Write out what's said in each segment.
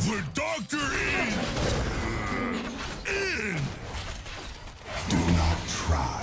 The doctor is in. Do not try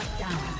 Shut down.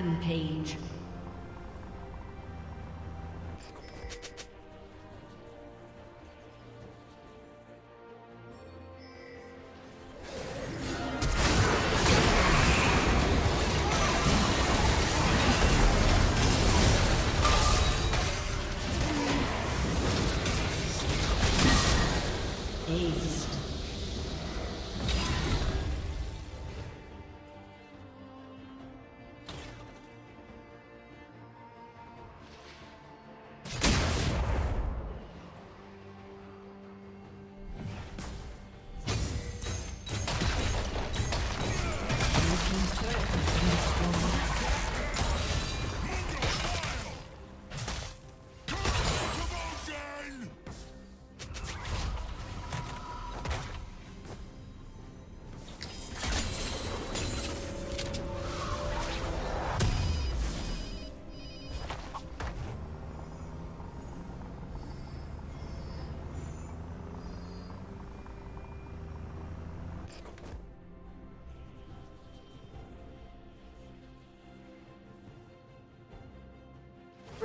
Rampage.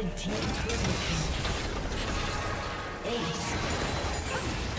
Red team. Ace.